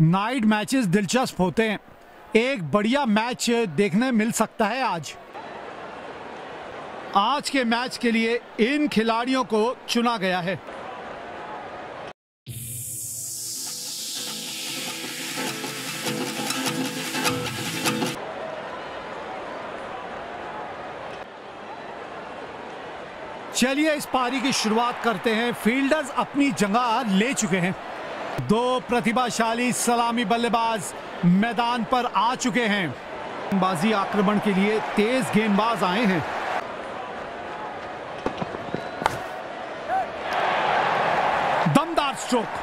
Night matches दिलचस्प होते हैं। एक बढ़िया मैच देखने मिल सकता है आज। आज के मैच के लिए इन खिलाड़ियों को चुना गया है। चलिए इस पारी की शुरुआत करते हैं। फील्डर्स अपनी जगह ले चुके हैं। दो प्रतिभाशाली सलामी बल्लेबाज मैदान पर आ चुके हैं। बाजी आक्रमण के लिए तेज गेंदबाज आए हैं। दमदार स्ट्रोक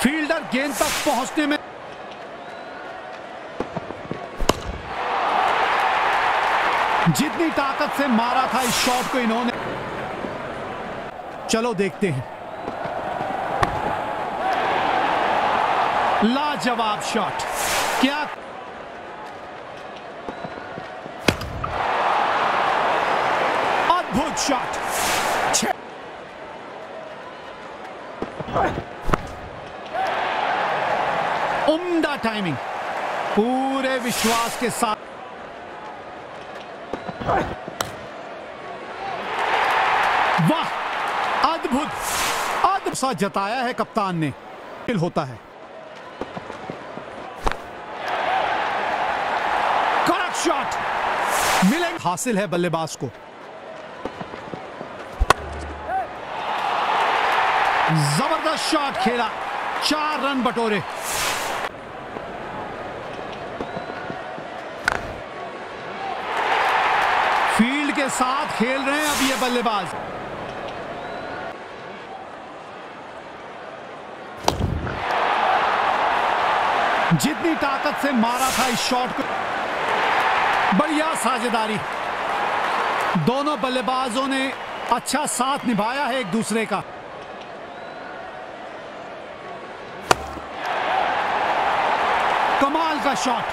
फील्डर गेंद तक पहुँचने में जितनी ताकत से मारा था इस शॉट को इन्होंने चलो देखते हैं। लाजवाब शॉट क्या अद्भुत शॉट उम्दा टाइमिंग पूरे विश्वास के साथ वाह, अद्भुत। अद्भुत सा जताया है कप्तान ने। होता है कड़क शॉट मिले हासिल है बल्लेबाज को। ज़बरदस्त शॉट खेला। चार रन बटोरे। फ़ील्ड के साथ खेल रहे हैं अब ये बल्लेबाज। जितनी ताकत से मारा था इस शॉट को। बढ़िया साझेदारी। दोनों बल्लेबाजों ने अच्छा साथ निभाया है एक दूसरे का। कमाल का शॉट,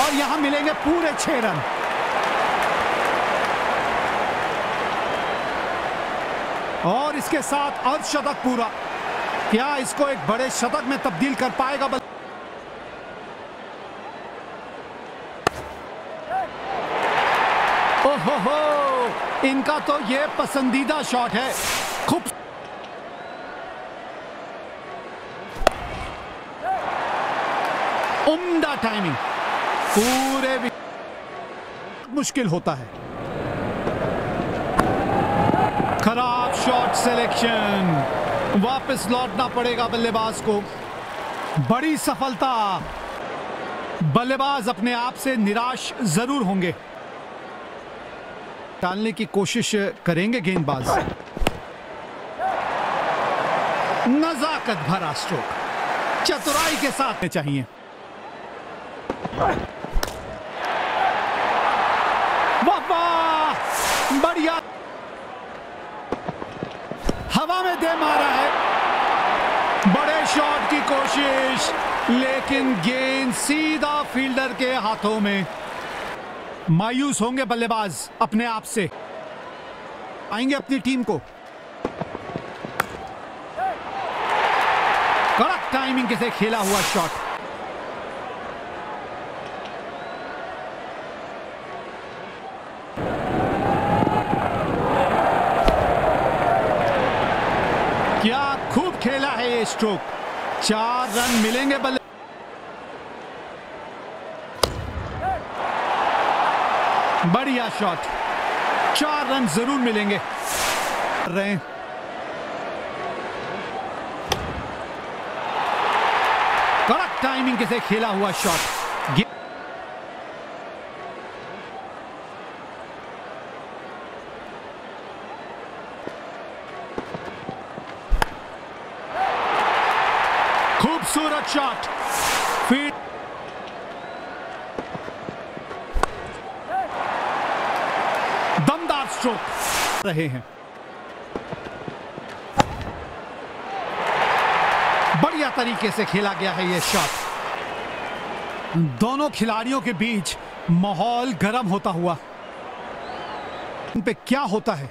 और यहाँ मिलेंगे पूरे छह रन। और इसके साथ अर्धशतक पूरा। क्या इसको एक बड़े शतक में तब्दील कर पाएगा बल... ओहो हो इनका तो ये पसंदीदा शॉट है। खूब उम्दा टाइमिंग पूरे भी मुश्किल होता है। खराब शॉट सिलेक्शन वापस लौटना पड़ेगा बल्लेबाज को। बड़ी सफलता। बल्लेबाज अपने आप से निराश ज़रूर होंगे। टालने की कोशिश करेंगे गेंदबाज। नजाकत भरा स्ट्रोक चतुराई के साथ में चाहिए। वाह बढ़िया। हवा में दे मारा है। बड़े शॉट की कोशिश, लेकिन गेंद सीधा फील्डर के हाथों में। मायूस होंगे बल्लेबाज अपने आप से। आएँगे अपनी टीम को। कड़क टाइमिंग के से खेला हुआ शॉट क्या खूब खेला है ये स्ट्रोक चार रन मिलेंगे बल्ले बढ़िया शॉट चार रन ज़रूर मिलेंगे. रहे. कड़क टाइमिंग से खेला हुआ शॉट खूबसूरत शॉट स्ट्रोक रहे हैं। बढ़िया तरीके से खेला गया है यह शॉट दोनों खिलाड़ियों के बीच माहौल गर्म होता हुआ। इन पे क्या होता है?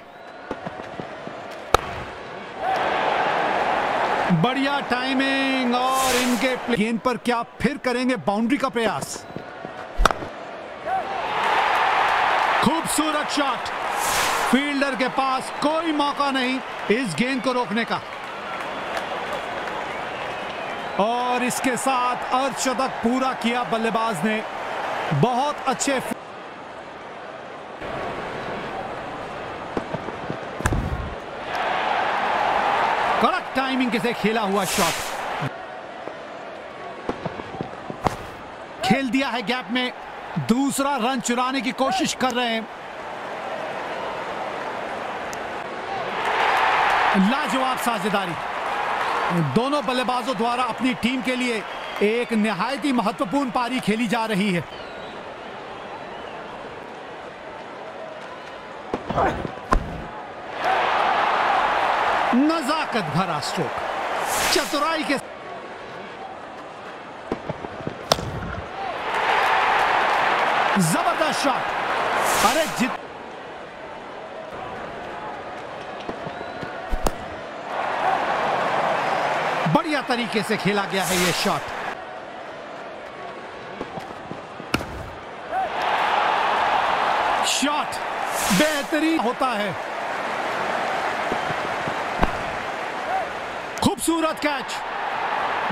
बढ़िया टाइमिंग और इनके गेंद पर क्या फिर करेंगे बाउंड्री का प्रयास? खूबसूरत शॉट फील्डर के पास कोई मौका नहीं इस गेंद को रोकने का। और इसके साथ अर्धशतक पूरा किया बल्लेबाज ने। बहुत अच्छे कड़क टाइमिंग से खेला हुआ शॉट खेल दिया है गैप में। दूसरा रन चुराने की कोशिश कर रहे हैं। लाजवाब साझेदारी। दोनों बल्लेबाजों द्वारा अपनी टीम के लिए एक निहायत ही महत्वपूर्ण पारी खेली जा रही है। नजाकत भरा स्ट्रोक चतुराई के ज़बरदस्त शॉट अरे जित बढ़िया तरीके से खेला गया है ये शॉट शॉट बेहतरीन होता है. खूबसूरत कैच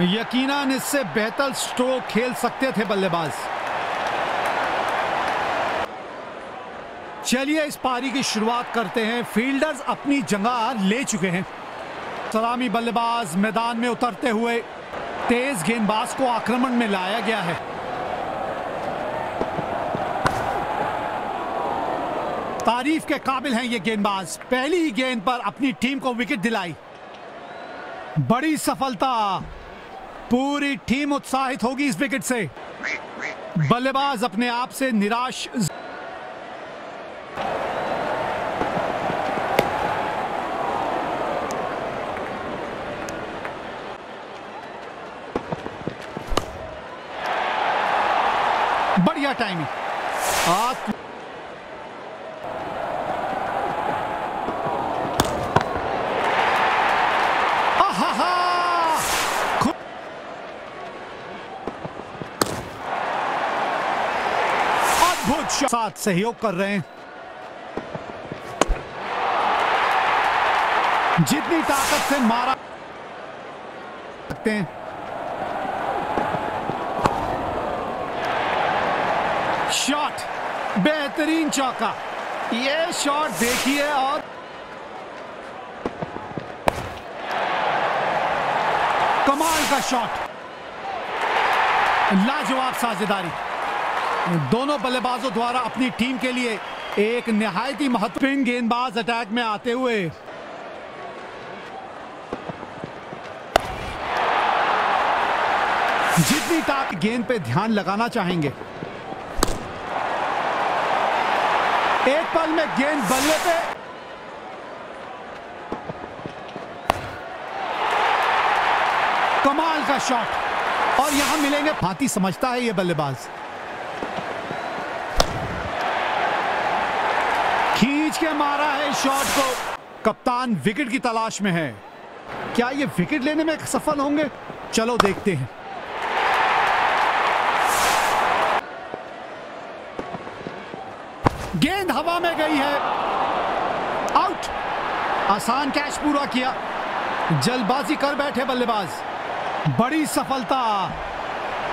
यकीनन इससे बेहतर स्ट्रोक खेल सकते थे बल्लेबाज. चलिए इस पारी की शुरुआत करते हैं. फील्डर्स अपनी जगह ले चुके हैं. सलामी बल्लेबाज मैदान में उतरते हुए तेज गेंदबाज को आक्रमण में लाया गया है। तारीफ़ के काबिल हैं ये गेंदबाज। पहली ही गेंद पर अपनी टीम को विकेट दिलाई। बड़ी सफलता। पूरी टीम उत्साहित होगी इस विकेट से। बल्लेबाज अपने आप से निराश बढ़िया टाइमिंग आत्म। साथ सहयोग कर रहे हैं। जितनी ताकत से मारा सकते हैं। शॉट बेहतरीन चौका ये शॉट देखिए और कमाल का शॉट लाजवाब साझेदारी। दोनों बल्लेबाजों द्वारा अपनी टीम के लिए एक निहायत ही महत्वपूर्ण गेंदबाज अटैक में आते हुए। जितनी ताकत गेंद पे ध्यान लगाना चाहेंगे एक पल में गेंद बल्ले पे। कमाल का शॉट और यहाँ मिलेंगे। फाती समझता है ये बल्लेबाज। खींच के मारा है शॉट को। कप्तान विकेट की तलाश में है। क्या ये विकेट लेने में सफल होंगे? चलो देखते हैं। गेंद हवा में गई है। आउट आसान कैच पूरा किया। जल्दबाजी कर बैठे बल्लेबाज। बड़ी सफलता।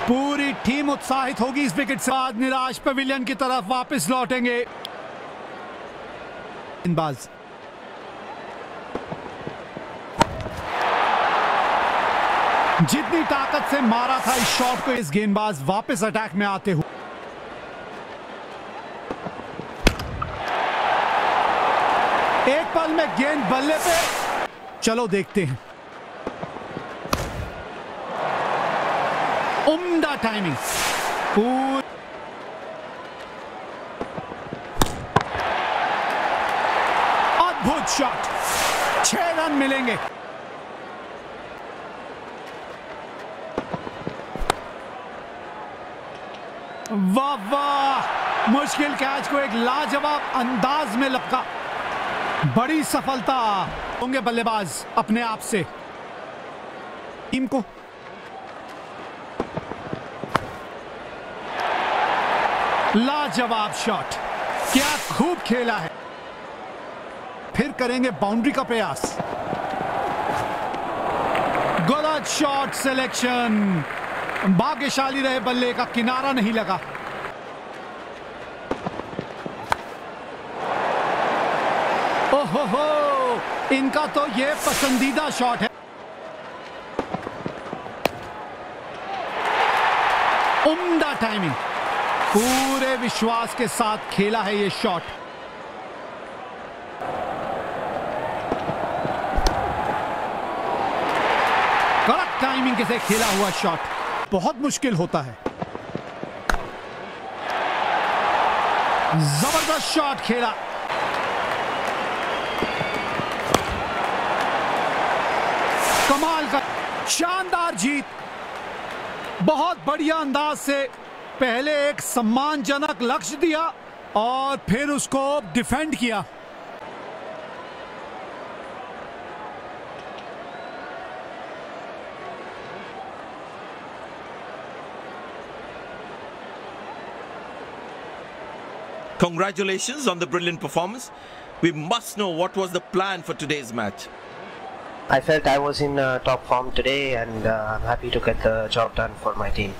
पूरी टीम उत्साहित होगी इस विकेट से। बाद निराश पवेलियन की तरफ़ वापस लौटेंगे। गेंदबाज। जितनी ताकत से मारा था इस शॉट को, इस गेंदबाज वापस अटैक में आते हुए। पल में गेंद बल्ले पे। चलो देखते हैं। उम्दा टाइमिंग अद्भुत शॉट छह रन मिलेंगे। वाह वाह। मुश्किल कैच को एक लाजवाब अंदाज में लपका। बड़ी सफलता। होंगे बल्लेबाज अपने आप से। टीम को। लाजवाब शॉट। क्या खूब खेला है। फिर करेंगे बाउंड्री का प्रयास। गलत शॉट सिलेक्शन। भाग्यशाली रहे बल्ले का किनारा नहीं लगा। ओहो हो इनका तो ये पसंदीदा शॉट है। उम्दा टाइमिंग पूरे विश्वास के साथ खेला है ये शॉट करेक्ट टाइमिंग से खेला हुआ शॉट बहुत मुश्किल होता है। ज़बरदस्त शॉट खेला। कमाल का शानदार जीत बहुत बढ़िया अंदाज से पहले एक सम्मानजनक लक्ष्य दिया और फिर उसको डिफेंड किया Congratulations on the brilliant performance. We must know what was the plan for today's match. I felt I was in uh, top form today and uh, I'm happy to get the job done for my team.